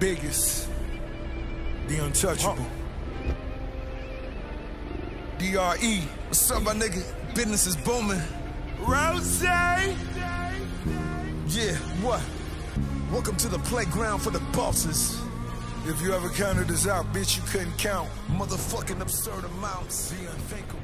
biggest, the untouchable. DRE. What's up, my nigga? Business is booming. Rose! Yeah, what? Welcome to the playground for the bosses. If you ever counted us out, bitch, you couldn't count. Motherfucking absurd amounts. The unthinkable.